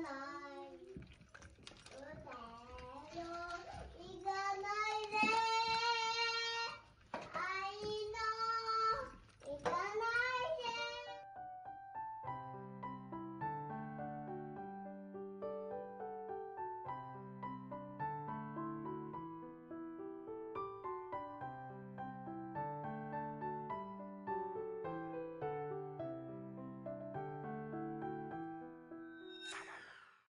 있잖아.